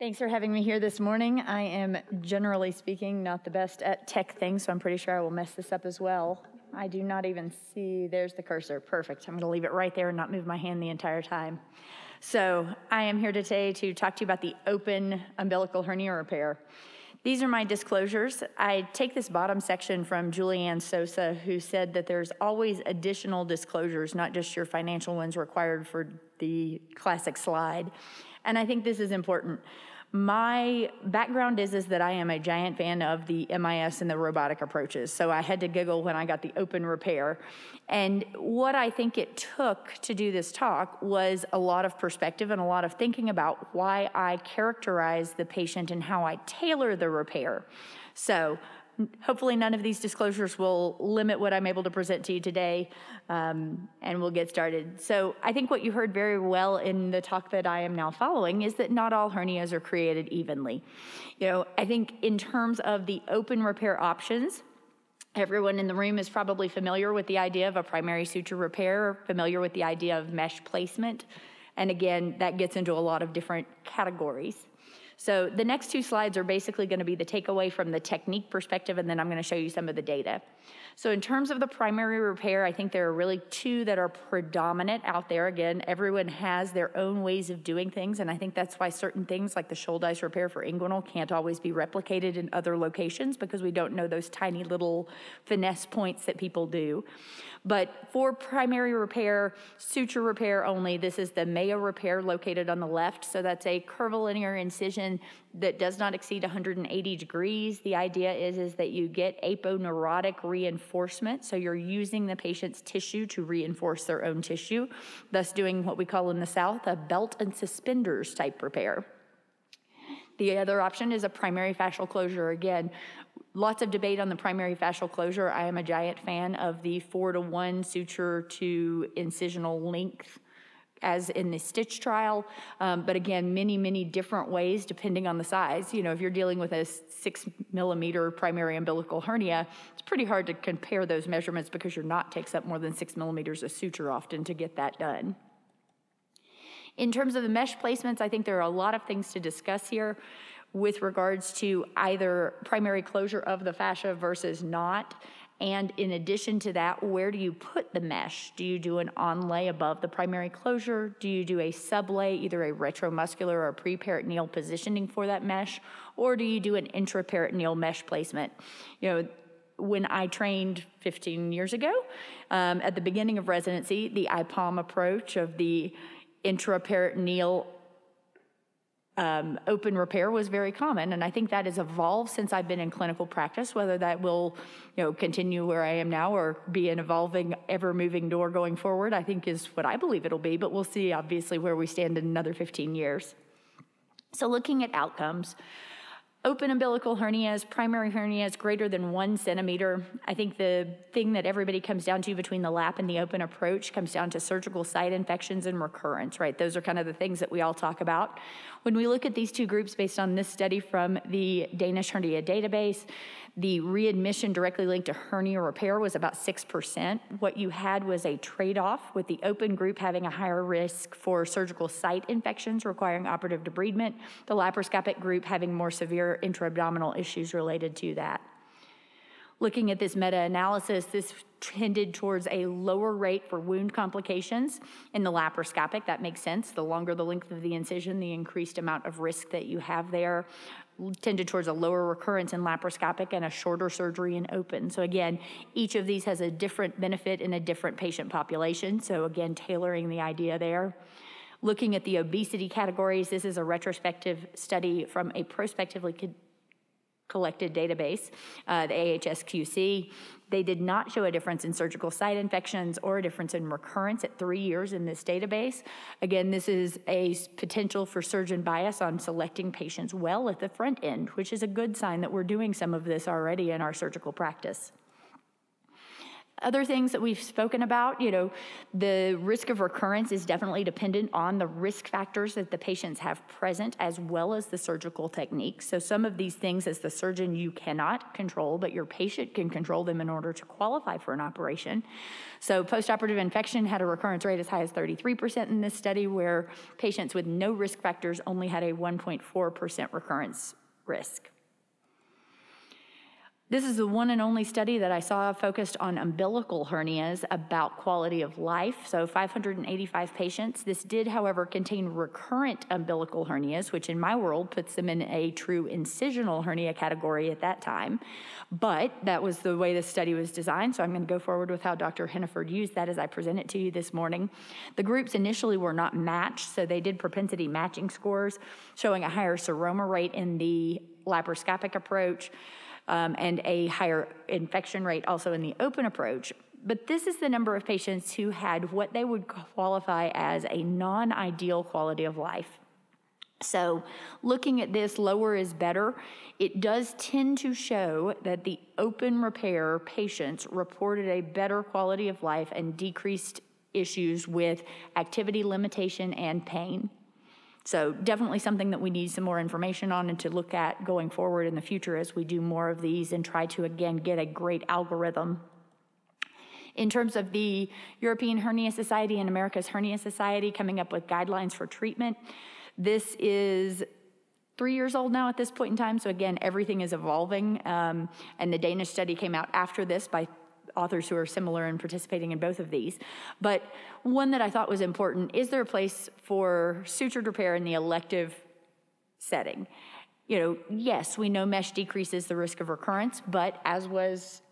Thanks for having me here this morning. I am generally speaking not the best at tech things, so I'm pretty sure I will mess this up as well. I do not even see, there's the cursor. Perfect. I'm going to leave it right there and not move my hand the entire time. So, I am here today to talk to you about the open umbilical hernia repair. These are my disclosures. I take this bottom section from Julie Ann Sosa, who said that there's always additional disclosures, not just your financial ones required for the classic slide. And I think this is important. My background is, is that I am a giant fan of the MIS and the robotic approaches. So I had to giggle when I got the open repair. And what I think it took to do this talk was a lot of perspective and a lot of thinking about why I characterize the patient and how I tailor the repair. So hopefully none of these disclosures will limit what I'm able to present to you today, um, and we'll get started. So I think what you heard very well in the talk that I am now following is that not all hernias are created evenly. You know, I think in terms of the open repair options, Everyone in the room is probably familiar with the idea of a primary suture repair, familiar with the idea of mesh placement. And again, that gets into a lot of different categories. So the next two slides are basically going to be the takeaway from the technique perspective, and then I'm going to show you some of the data. So in terms of the primary repair, I think there are really two that are predominant out there. Again, everyone has their own ways of doing things, and I think that's why certain things like the Shouldice repair for inguinal can't always be replicated in other locations because we don't know those tiny little finesse points that people do. But for primary repair, suture repair only, this is the Mayo repair located on the left. So that's a curvilinear incision that does not exceed 180 degrees. The idea is, is that you get aponeurotic reinforcement. So you're using the patient's tissue to reinforce their own tissue, thus doing what we call in the South a belt and suspenders type repair. The other option is a primary fascial closure. Again, lots of debate on the primary fascial closure. I am a giant fan of the four to one suture to incisional length as in the stitch trial. Um, but again, many, many different ways depending on the size. You know, if you're dealing with a six millimeter primary umbilical hernia, it's pretty hard to compare those measurements because your knot takes up more than six millimeters of suture often to get that done. In terms of the mesh placements, I think there are a lot of things to discuss here with regards to either primary closure of the fascia versus not. And in addition to that, where do you put the mesh? Do you do an onlay above the primary closure? Do you do a sublay, either a retromuscular or preperitoneal positioning for that mesh? Or do you do an intraperitoneal mesh placement? You know, when I trained 15 years ago, um, at the beginning of residency, the IPOM approach of the intraperitoneal um, open repair was very common, and I think that has evolved since I've been in clinical practice. Whether that will, you know, continue where I am now or be an evolving, ever-moving door going forward, I think is what I believe it'll be. But we'll see, obviously, where we stand in another 15 years. So, looking at outcomes, Open umbilical hernias, primary hernias greater than one centimeter. I think the thing that everybody comes down to between the lap and the open approach comes down to surgical site infections and recurrence, right? Those are kind of the things that we all talk about. When we look at these two groups based on this study from the Danish hernia database, the readmission directly linked to hernia repair was about 6%. What you had was a trade off with the open group having a higher risk for surgical site infections requiring operative debridement, the laparoscopic group having more severe intra-abdominal issues related to that. Looking at this meta-analysis, this tended towards a lower rate for wound complications in the laparoscopic. That makes sense. The longer the length of the incision, the increased amount of risk that you have there tended towards a lower recurrence in laparoscopic and a shorter surgery in open. So again, each of these has a different benefit in a different patient population. So again, tailoring the idea there. Looking at the obesity categories, this is a retrospective study from a prospectively collected database, uh, the AHSQC. They did not show a difference in surgical site infections or a difference in recurrence at three years in this database. Again, this is a potential for surgeon bias on selecting patients well at the front end, which is a good sign that we're doing some of this already in our surgical practice. Other things that we've spoken about, you know, the risk of recurrence is definitely dependent on the risk factors that the patients have present as well as the surgical technique. So some of these things as the surgeon you cannot control, but your patient can control them in order to qualify for an operation. So postoperative infection had a recurrence rate as high as 33% in this study where patients with no risk factors only had a 1.4% recurrence risk. This is the one and only study that I saw focused on umbilical hernias about quality of life. So 585 patients. This did, however, contain recurrent umbilical hernias, which in my world puts them in a true incisional hernia category at that time. But that was the way the study was designed. So I'm going to go forward with how Dr. Heniford used that as I present it to you this morning. The groups initially were not matched, so they did propensity matching scores showing a higher seroma rate in the laparoscopic approach um, and a higher infection rate also in the open approach. But this is the number of patients who had what they would qualify as a non ideal quality of life. So, looking at this, lower is better. It does tend to show that the open repair patients reported a better quality of life and decreased issues with activity limitation and pain. So definitely something that we need some more information on and to look at going forward in the future as we do more of these and try to again get a great algorithm. In terms of the European Hernia Society and America's Hernia Society coming up with guidelines for treatment, this is three years old now at this point in time. So again, everything is evolving. Um, and the Danish study came out after this by authors who are similar and participating in both of these. But one that I thought was important is there a place for sutured repair in the elective setting? You know, yes, we know mesh decreases the risk of recurrence, but as was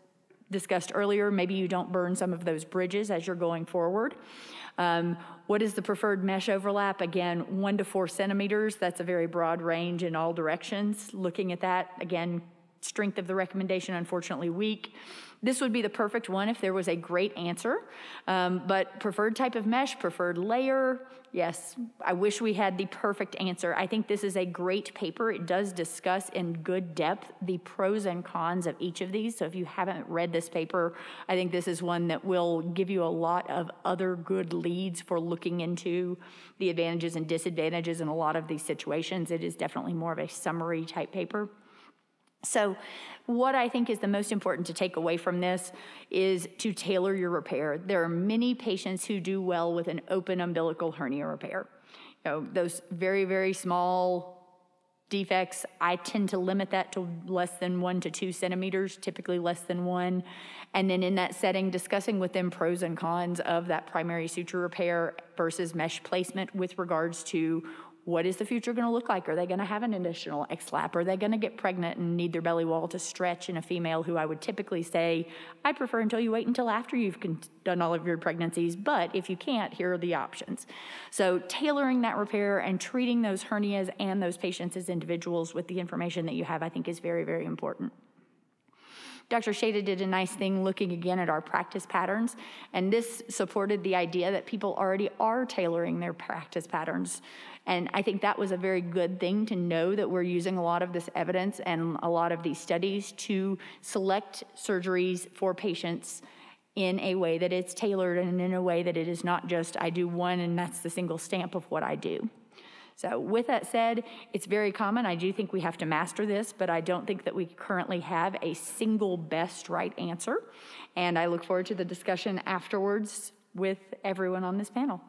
discussed earlier, maybe you don't burn some of those bridges as you're going forward. Um, what is the preferred mesh overlap? Again, one to four centimeters. That's a very broad range in all directions. Looking at that, again, strength of the recommendation unfortunately weak. This would be the perfect one if there was a great answer, um, but preferred type of mesh, preferred layer, yes, I wish we had the perfect answer. I think this is a great paper. It does discuss in good depth the pros and cons of each of these. So if you haven't read this paper, I think this is one that will give you a lot of other good leads for looking into the advantages and disadvantages in a lot of these situations. It is definitely more of a summary type paper. So, what I think is the most important to take away from this is to tailor your repair. There are many patients who do well with an open umbilical hernia repair. You know, those very, very small defects, I tend to limit that to less than one to two centimeters, typically less than one. And then in that setting, discussing with them pros and cons of that primary suture repair versus mesh placement with regards to what is the future going to look like? Are they going to have an additional X-lap? Are they going to get pregnant and need their belly wall to stretch in a female who I would typically say, I prefer until you wait until after you've done all of your pregnancies, but if you can't, here are the options. So tailoring that repair and treating those hernias and those patients as individuals with the information that you have, I think is very, very important. Dr. Shada did a nice thing looking again at our practice patterns, and this supported the idea that people already are tailoring their practice patterns and I think that was a very good thing to know that we're using a lot of this evidence and a lot of these studies to select surgeries for patients in a way that it's tailored and in a way that it is not just I do one and that's the single stamp of what I do. So, with that said, it's very common. I do think we have to master this, but I don't think that we currently have a single best right answer. And I look forward to the discussion afterwards with everyone on this panel.